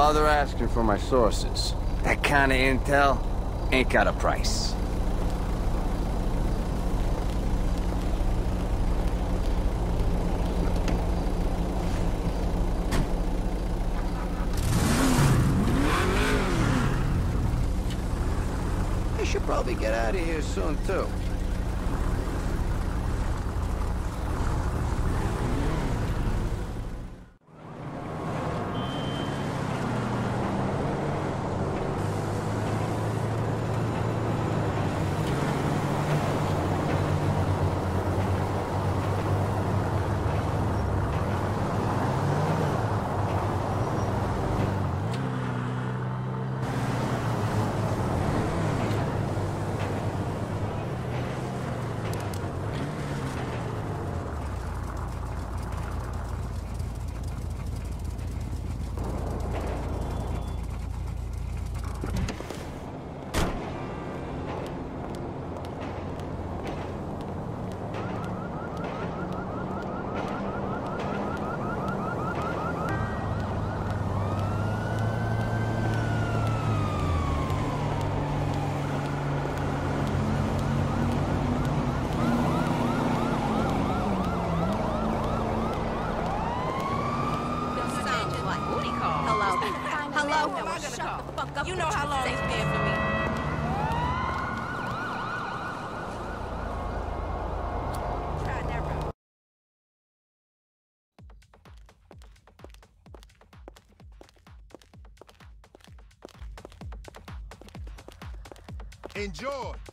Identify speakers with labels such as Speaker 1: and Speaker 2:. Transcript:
Speaker 1: Bother asking for my sources. That kind of intel ain't got a price. I should probably get out of here soon, too.
Speaker 2: Enjoy.